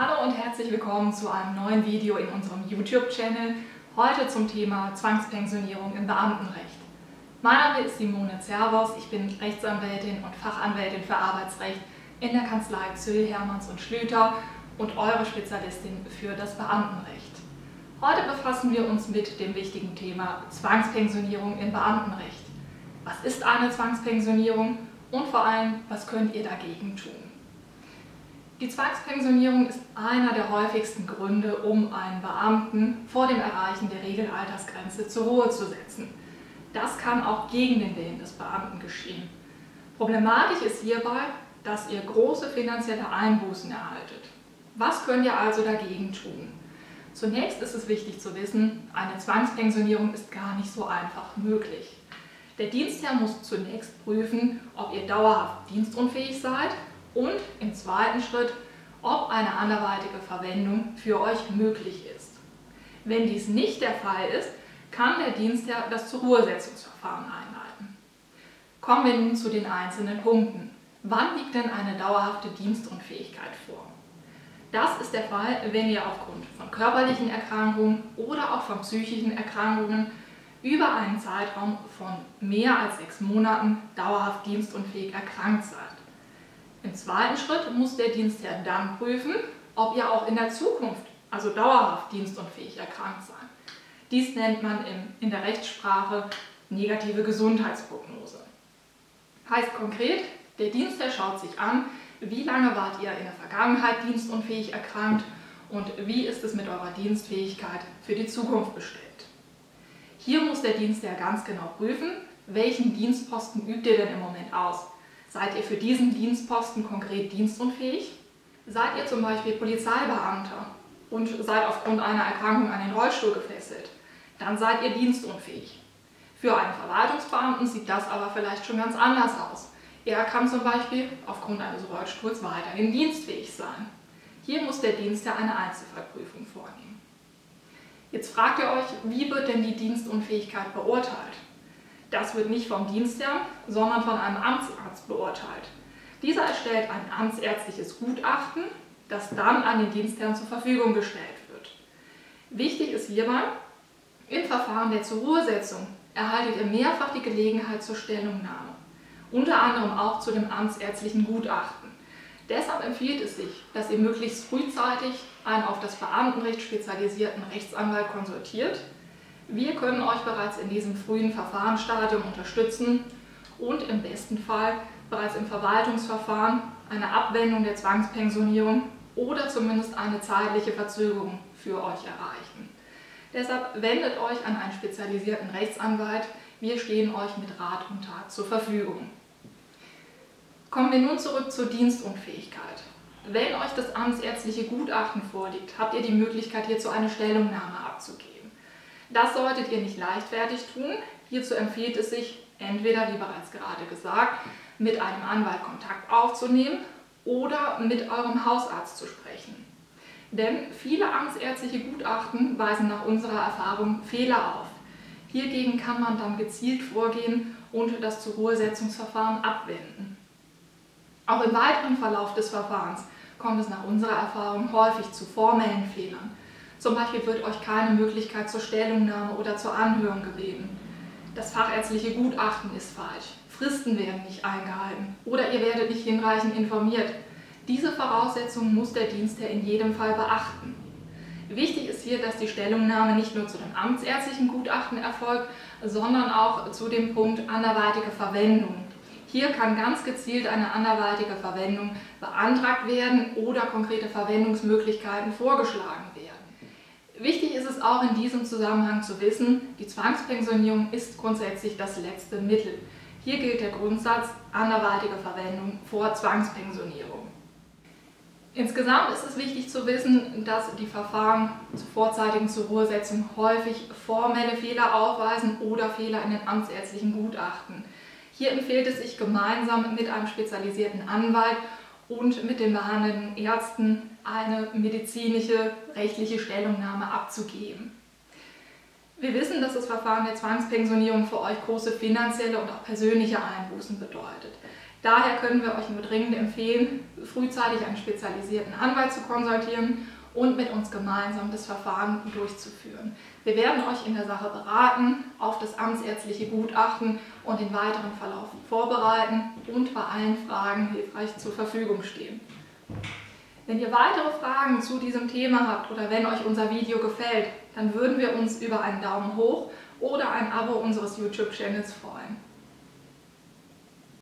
Hallo und herzlich willkommen zu einem neuen Video in unserem YouTube-Channel. Heute zum Thema Zwangspensionierung im Beamtenrecht. Mein Name ist Simone Zervos, ich bin Rechtsanwältin und Fachanwältin für Arbeitsrecht in der Kanzlei Zöll, Hermanns und Schlüter und eure Spezialistin für das Beamtenrecht. Heute befassen wir uns mit dem wichtigen Thema Zwangspensionierung im Beamtenrecht. Was ist eine Zwangspensionierung und vor allem, was könnt ihr dagegen tun? Die Zwangspensionierung ist einer der häufigsten Gründe, um einen Beamten vor dem Erreichen der Regelaltersgrenze zur Ruhe zu setzen. Das kann auch gegen den Willen des Beamten geschehen. Problematisch ist hierbei, dass ihr große finanzielle Einbußen erhaltet. Was könnt ihr also dagegen tun? Zunächst ist es wichtig zu wissen, eine Zwangspensionierung ist gar nicht so einfach möglich. Der Dienstherr muss zunächst prüfen, ob ihr dauerhaft dienstunfähig seid und im zweiten Schritt, ob eine anderweitige Verwendung für euch möglich ist. Wenn dies nicht der Fall ist, kann der Dienstherr das Zurruhesetzungsverfahren einleiten. Kommen wir nun zu den einzelnen Punkten. Wann liegt denn eine dauerhafte Dienstunfähigkeit vor? Das ist der Fall, wenn ihr aufgrund von körperlichen Erkrankungen oder auch von psychischen Erkrankungen über einen Zeitraum von mehr als sechs Monaten dauerhaft dienstunfähig erkrankt seid. Im zweiten Schritt muss der Dienstherr dann prüfen, ob ihr auch in der Zukunft, also dauerhaft dienstunfähig erkrankt seid. Dies nennt man in der Rechtssprache negative Gesundheitsprognose. Heißt konkret, der Dienstherr schaut sich an, wie lange wart ihr in der Vergangenheit dienstunfähig erkrankt und wie ist es mit eurer Dienstfähigkeit für die Zukunft bestellt. Hier muss der Dienstherr ganz genau prüfen, welchen Dienstposten übt ihr denn im Moment aus. Seid ihr für diesen Dienstposten konkret dienstunfähig? Seid ihr zum Beispiel Polizeibeamter und seid aufgrund einer Erkrankung an den Rollstuhl gefesselt? Dann seid ihr dienstunfähig. Für einen Verwaltungsbeamten sieht das aber vielleicht schon ganz anders aus. Er kann zum Beispiel aufgrund eines Rollstuhls weiterhin dienstfähig sein. Hier muss der Dienstherr eine Einzelfallprüfung vornehmen. Jetzt fragt ihr euch, wie wird denn die Dienstunfähigkeit beurteilt? Das wird nicht vom Dienstherrn, sondern von einem Amtsarzt beurteilt. Dieser erstellt ein amtsärztliches Gutachten, das dann an den Dienstherrn zur Verfügung gestellt wird. Wichtig ist hierbei, im Verfahren der Zurruhesetzung erhaltet ihr mehrfach die Gelegenheit zur Stellungnahme, unter anderem auch zu dem amtsärztlichen Gutachten. Deshalb empfiehlt es sich, dass ihr möglichst frühzeitig einen auf das Beamtenrecht spezialisierten Rechtsanwalt konsultiert wir können euch bereits in diesem frühen Verfahrensstadium unterstützen und im besten Fall bereits im Verwaltungsverfahren eine Abwendung der Zwangspensionierung oder zumindest eine zeitliche Verzögerung für euch erreichen. Deshalb wendet euch an einen spezialisierten Rechtsanwalt. Wir stehen euch mit Rat und Tat zur Verfügung. Kommen wir nun zurück zur Dienstunfähigkeit. Wenn euch das amtsärztliche Gutachten vorliegt, habt ihr die Möglichkeit, hierzu eine Stellungnahme abzugeben. Das solltet ihr nicht leichtfertig tun. Hierzu empfiehlt es sich, entweder, wie bereits gerade gesagt, mit einem Anwalt Kontakt aufzunehmen oder mit eurem Hausarzt zu sprechen. Denn viele amtsärztliche Gutachten weisen nach unserer Erfahrung Fehler auf. Hiergegen kann man dann gezielt vorgehen und das Zurruhesetzungsverfahren abwenden. Auch im weiteren Verlauf des Verfahrens kommt es nach unserer Erfahrung häufig zu formellen Fehlern. Zum Beispiel wird euch keine Möglichkeit zur Stellungnahme oder zur Anhörung gegeben. Das fachärztliche Gutachten ist falsch. Fristen werden nicht eingehalten oder ihr werdet nicht hinreichend informiert. Diese Voraussetzungen muss der Dienstherr in jedem Fall beachten. Wichtig ist hier, dass die Stellungnahme nicht nur zu dem amtsärztlichen Gutachten erfolgt, sondern auch zu dem Punkt anderweitige Verwendung. Hier kann ganz gezielt eine anderweitige Verwendung beantragt werden oder konkrete Verwendungsmöglichkeiten vorgeschlagen werden. Wichtig ist es auch in diesem Zusammenhang zu wissen, die Zwangspensionierung ist grundsätzlich das letzte Mittel. Hier gilt der Grundsatz anderweitige Verwendung vor Zwangspensionierung. Insgesamt ist es wichtig zu wissen, dass die Verfahren zur vorzeitigen Zurruhesetzung häufig formelle Fehler aufweisen oder Fehler in den amtsärztlichen Gutachten. Hier empfiehlt es sich gemeinsam mit einem spezialisierten Anwalt und mit den behandelnden Ärzten eine medizinische, rechtliche Stellungnahme abzugeben. Wir wissen, dass das Verfahren der Zwangspensionierung für euch große finanzielle und auch persönliche Einbußen bedeutet. Daher können wir euch nur dringend empfehlen, frühzeitig einen spezialisierten Anwalt zu konsultieren und mit uns gemeinsam das Verfahren durchzuführen. Wir werden euch in der Sache beraten, auf das amtsärztliche Gutachten und den weiteren Verlauf vorbereiten und bei allen Fragen hilfreich zur Verfügung stehen. Wenn ihr weitere Fragen zu diesem Thema habt oder wenn euch unser Video gefällt, dann würden wir uns über einen Daumen hoch oder ein Abo unseres YouTube-Channels freuen.